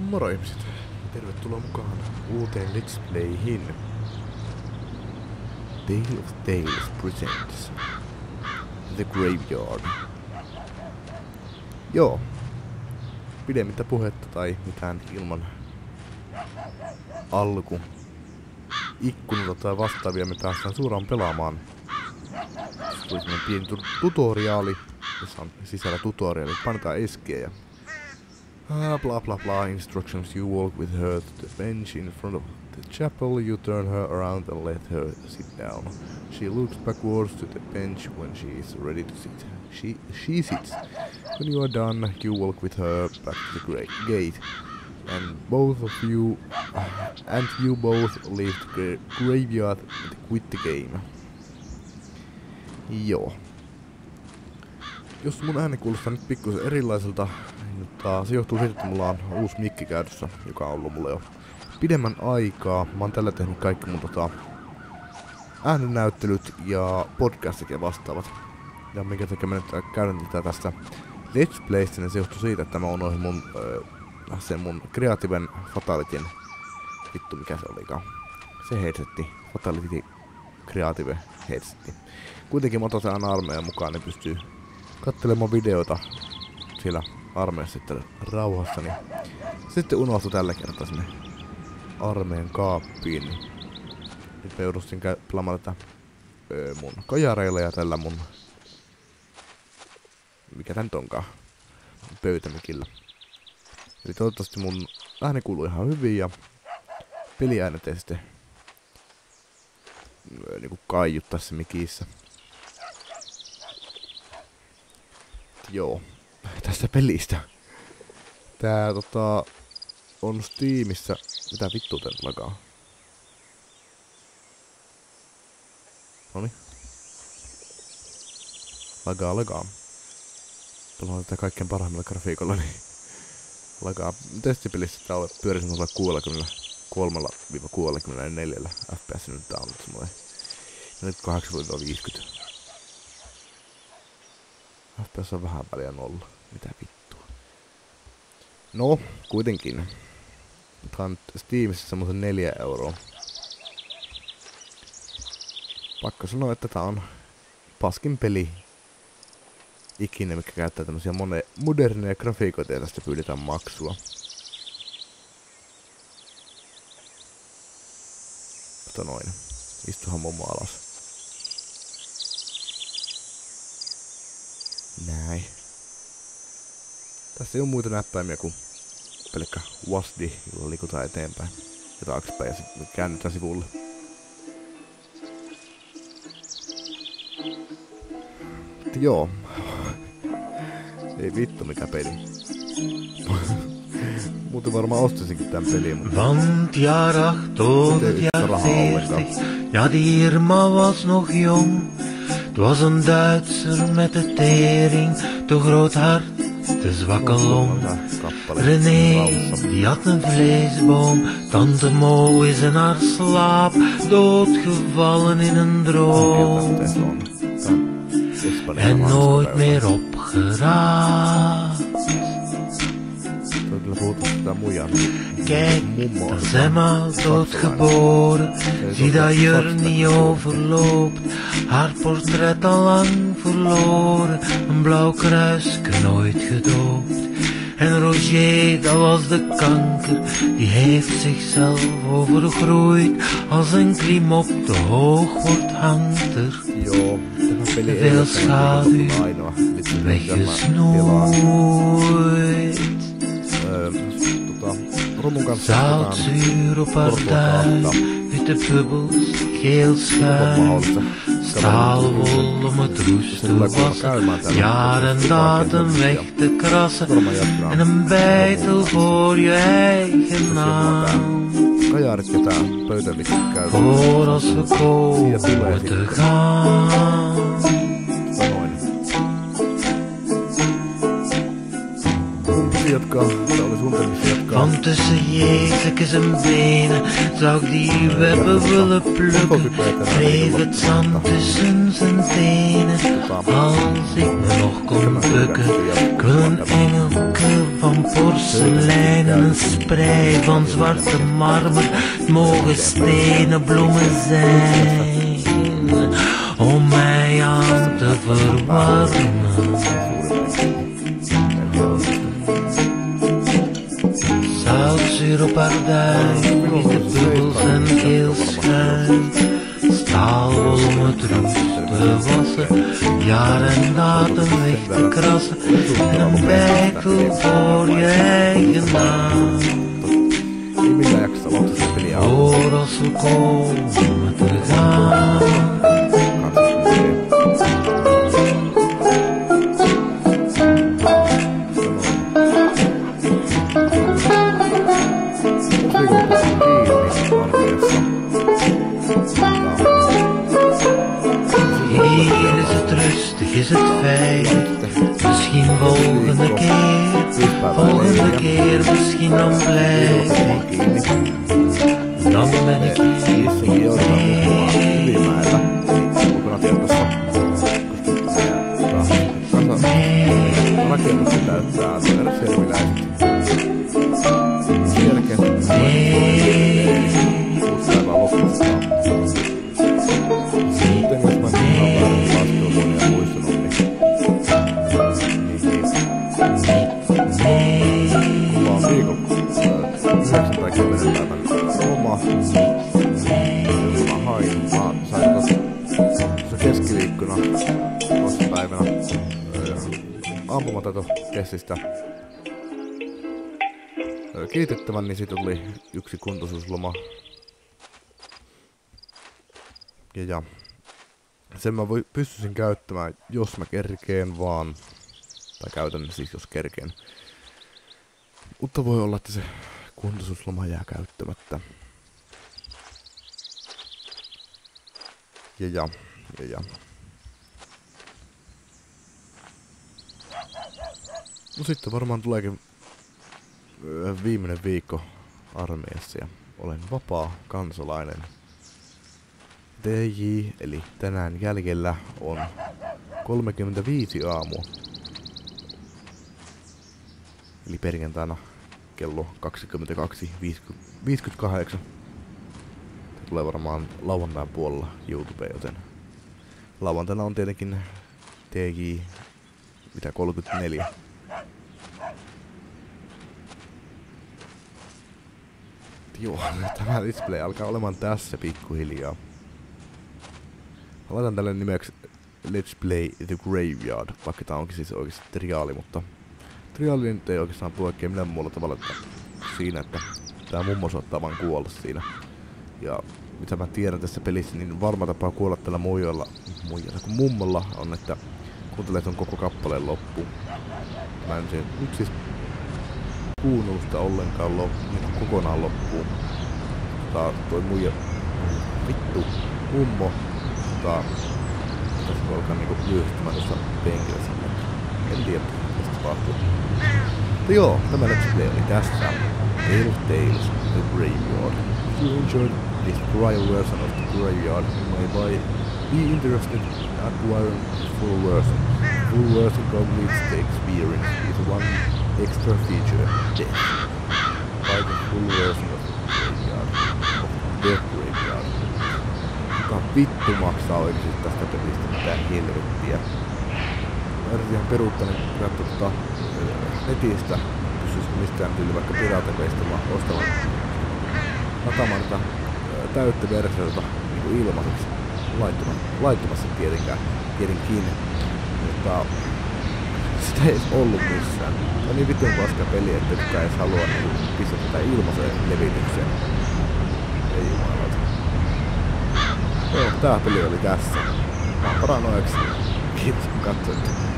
Moro ihmiset! Tervetuloa mukaan uuteen Let's Playhin. Tale of Tales presents The Graveyard. Joo. Pidemmittä puhetta tai mitään ilman alku ikkunilta tai vastaavia me päästään suoraan pelaamaan. Tuli pieni tu- tutoriaali, jossa on sisällä tutoriaali. Painetaan eskeä ja Ah, blah blah blah instructions. You walk with her to the bench in front of the chapel. You turn her around and let her sit down. She looks backwards to the bench when she is ready to sit. She she sits. When you are done, you walk with her back to the gate, and both of you and you both leave the gra- graveyard and quit the game. Joo. Jos mun ääni kuulostaa nyt pikkusen erilaiselta, mutta se johtuu siitä, että mulla on uusi mikki käytössä, joka on ollut mulla jo pidemmän aikaa. Mä oon tällä tehnyt kaikki mun tota, äänennäyttelyt ja podcastit ja vastaavat. Ja minkä takia mä nyt käydän tätä tästä Let's Playstä, niin se johtuu siitä, että mä unohdin mun, öö, sen mun Creativen Fatalityn, vittu mikä se olikaan, se headsetti, Fatality Creative headsetti. Kuitenkin mä otan sen aina armeijan mukaan, niin pystyy katselemaan videota siellä armeijassa sitten rauhassa, niin sitten unohtui tällä kertaa sinne armeijan kaappiin. Niin nyt mä joudustin pelaamaan tätä öö, mun kajareilla ja tällä mun... Mikä tän nyt onkaan? Pöytämikillä. Eli toivottavasti mun ääni kuuluu ihan hyvin ja peliäänet ei sitten öö, niinku kaiut tässä mikissä. Joo, tästä pelistä. Tää tota on Steamissa. Mitä vittu tän lakaa? Noni. Lagaa, lagaa. Pelaan tätä kaikkein parhaimmilla grafiikolla, niin lagaa. Testipelissä tää on pyörisin noilla 63 64 FPS nyt tää on semmoinen. Nyt 8-50. FPS on vähän väliä nolla. Mitä vittua. No, kuitenkin. Tää on Steamissa semmosen 4 euroa. Pakko sanoa, että tää on paskin peli ikinä, mikä käyttää tämmösiä mone, moderneja grafiikoita ja tästä pyydetään maksua. Mutta noin. Istuhan mummo alas. Näin. Tässä ei ole muita näppäimiä kuin pelkkä WASD, jolla liikutaan eteenpäin ja taaksepäin ja sitten käännytään sivulle. Mutta joo. Ei vittu mikä peli. Muuten varmaan ostaisinkin tän pelin, mutta Want jaar 800 jaar 40, ja die Irma was nog jong. Was een Duitser met de tering, te groot hart, te zwakke long. René, die had een vleesboom, tante Mo is in haar slaap, doodgevallen in een droom. En nooit meer opgeraakt. Kijk, dat on is helemaal doodgeboren. Zie dat je niet overloopt. Haar portret al lang verloren. Een blauw kruisje nooit gedoopt. En Roger, dat was de kanker. Die heeft zichzelf overgroeid. Als een klim op te hoog wordt, hangt er Veel schaduw. Little Tota, kanssa otetaan Zoutzuur op haar duim, witte bubbels, geel schuim. Staalwol om het roest te wassen, jaar en datum weg te krassen. En een bijtel voor je eigen naam. Voor als we komen te gaan. Want tussen Jezus en benen zou ik die webben willen plukken. Wreef het zand tussen zijn tenen. Als ik me nog kon bukken. Ik wil een engelke van porselein en een sprei van zwarte marmer. Het mogen stenen bloemen zijn. Om mij aan te verwarmen. Zoutzuur op witte bubbels en geel schuim. Staalwol om het roest te wassen, jaar en datum weg te krassen. En een bijtel voor je eigen naam. Als we komen Is het rustig, is het veilig. Misschien volgende keer, volgende keer misschien dan blijf. Dan ben ik hier. Rakennus täyttää ampumatato Kessistä kiitettävän, niin siitä tuli yksi kuntoisuusloma. Ja, ja sen mä voi, pystyisin käyttämään, jos mä kerkeen vaan. Tai käytän siis, jos kerkeen. Mutta voi olla, että se kuntoisuusloma jää käyttämättä. Ja ja, ja ja. No sitten varmaan tuleekin öö, viimeinen viikko armeijassa ja olen vapaa kansalainen. DJ, eli tänään jäljellä on 35 aamua. Eli perjantaina kello 22.58. Tulee varmaan lauantain puolella YouTube, joten lauantaina on tietenkin TJ mitä 34. Joo, tämä display alkaa olemaan tässä pikkuhiljaa. Laitan tälle nimeksi Let's Play The Graveyard, vaikka tää onkin siis oikeasti triaali, mutta triaali nyt ei oikeastaan poikkea millään muulla tavalla että siinä, että tää mummo saattaa vaan kuolla siinä. Ja mitä mä tiedän tässä pelissä, niin varma tapa kuolla tällä muijalla, muijalla kun mummolla on, että kuuntelee ton koko kappaleen loppuun. Mä en sen nyt siis kuunnellut ollenkaan lop, niin kokonaan loppuun. Tota, toi muija, vittu, mummo, tässä voi alkaa niinku lyöhtymään tuossa penkillä sinne. En tiedä, tässä tapahtuu. Mutta joo, tämä Let's Play oli tässä. Tale Tales, The Graveyard. If you enjoyed this trial version of The Graveyard, you may buy be interested in acquiring full version. Full version completes the experience with one extra feature, Death. Buy the full version of Graveyard. Of The Graveyard. Kuka vittu maksaa oikeesti tästä pelistä mitään helvettiä. Mä yritin ihan peruuttaa, katsoa tota netistä, pystyisikö mistään tyyli vaikka piraatepeistä ostamaan ää, täyttä versiota niinku ilmaiseksi. Laittomassa tietenkään, tietenkin. Mutta sitä ei ollut missään. On niin vitun paska peli, että kukaan ei edes halua niinku pistää tätä ilmaiseen levitykseen. Ei jumalauta. Joo, tää peli oli tässä. Mä paranoiksi. Kiitos kun katsoitte.